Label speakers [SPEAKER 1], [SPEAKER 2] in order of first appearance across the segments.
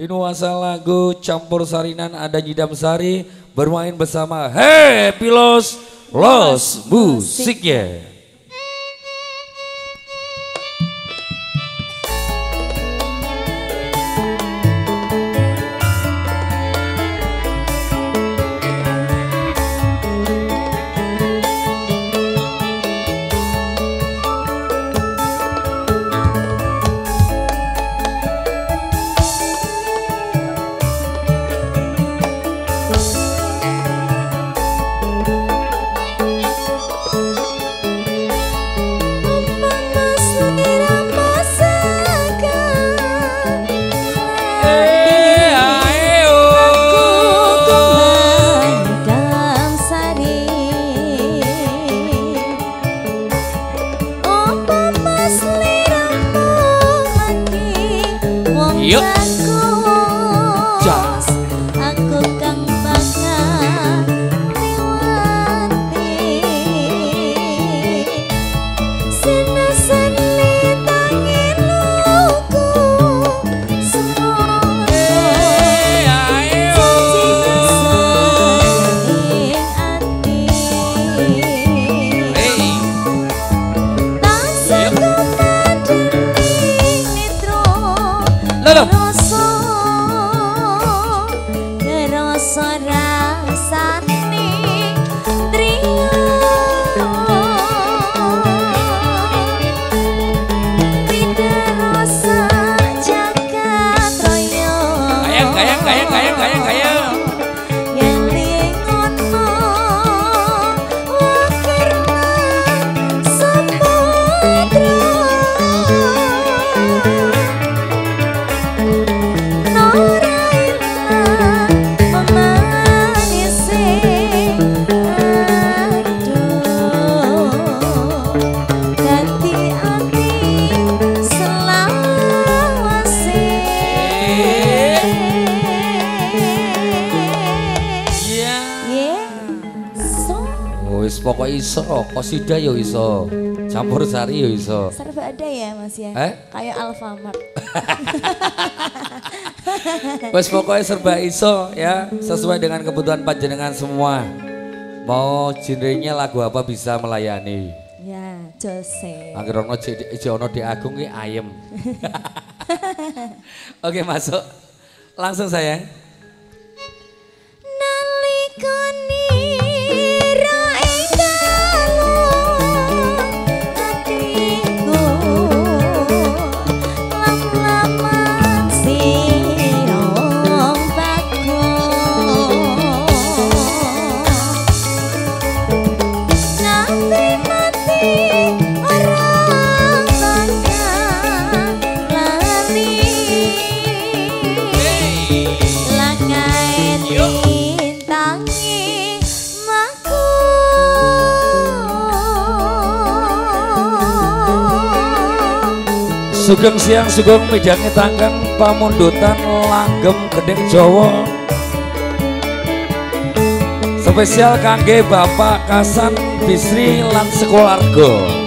[SPEAKER 1] Di nuansa lagu campur sarinan ada Jidam Sari bermain bersama Happy Los Los musiknya. Eh,
[SPEAKER 2] よ。
[SPEAKER 1] Valeu! Wis pokok iso, kosida yo iso. Campur sari yo iso.
[SPEAKER 2] serba ada ya Mas ya?
[SPEAKER 1] Eh?
[SPEAKER 2] Kayak Alfamart.
[SPEAKER 1] Wes pokoknya serba iso ya, sesuai dengan kebutuhan panjenengan semua. Mau genrenya lagu apa bisa melayani.
[SPEAKER 2] Ya, Jose.
[SPEAKER 1] Angger ono Jono di Agung ki ayem. Oke, masuk. Langsung sayang. Sugeng siang sugeng midangi tangkan pamundutan langgem gedeng Jawa. Spesial kangge Bapak Kasan Bisri lan Sekolargo.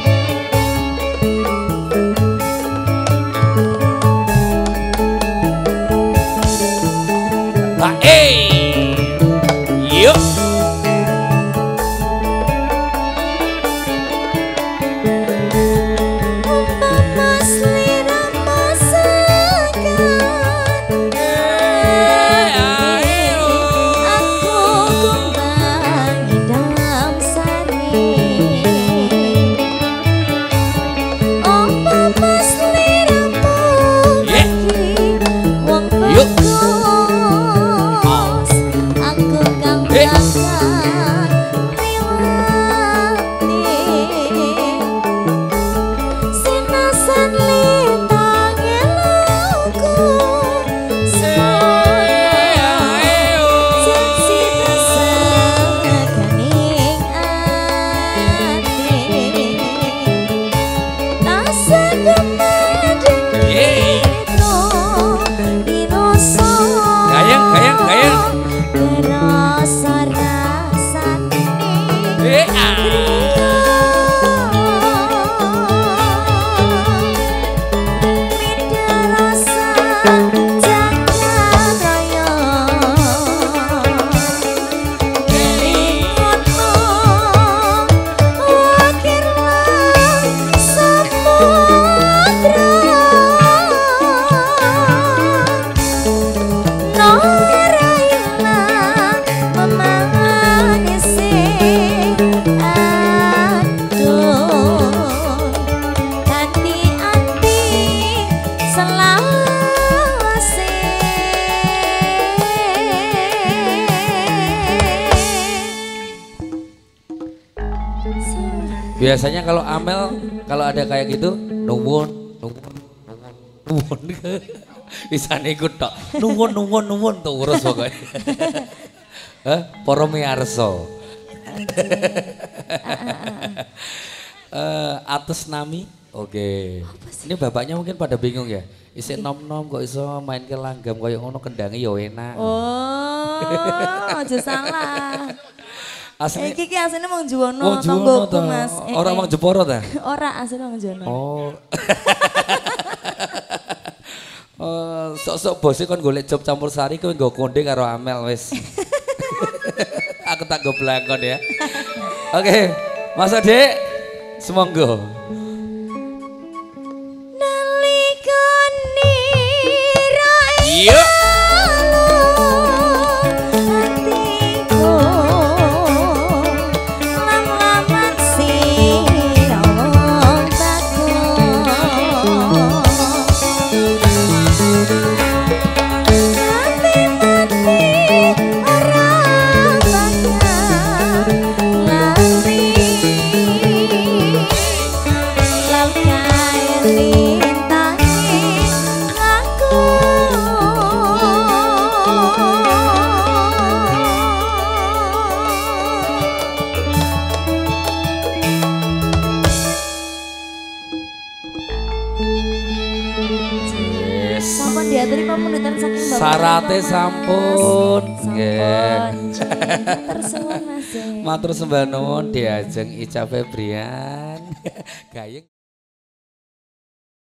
[SPEAKER 1] Biasanya kalau Amel kalau ada kayak gitu nuwun nuwun nuwun nuwun bisa ikut tok nuwun nuwun nuwun tuh urus pokoknya. Hah? Para miarso. Eh, atas nami. Oke. Ini bapaknya mungkin pada bingung ya. Isi nom-nom kok iso main ke langgam kayak ngono kendangi ya enak.
[SPEAKER 2] Oh, aja salah.
[SPEAKER 1] Asli
[SPEAKER 2] Iki ki asline wong Juwono, tonggoku
[SPEAKER 1] to.
[SPEAKER 2] Mas. Eh,
[SPEAKER 1] Orang
[SPEAKER 2] eh.
[SPEAKER 1] wong Jeporo ta?
[SPEAKER 2] Ora asline wong Juwono.
[SPEAKER 1] Oh. Oh, sok-sok bosnya kan golek job campur sari kowe nggo konde karo Amel wis. Aku tak go blangkon ya. Oke, Mas Ade, semonggo. Yes.
[SPEAKER 2] Sampun diaturi pamundutan saking Bapak
[SPEAKER 1] Sarate sampun. Nggih.
[SPEAKER 2] Tersuwun Mas.
[SPEAKER 1] Matur sembah nuwun diajeng Ica Febrian. Gayeng